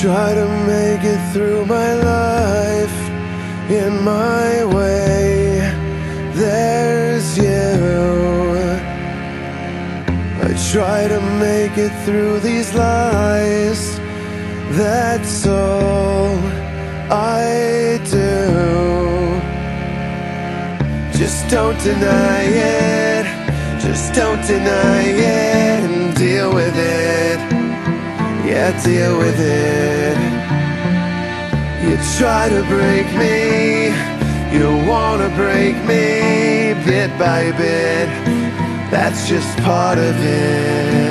try to make it through my life in my way. There's you. I try to make it through these lies. That's all I do. Just don't deny it. Just don't deny it and deal with it. Yeah, deal with it. You try to break me, you wanna break me bit by bit. That's just part of it.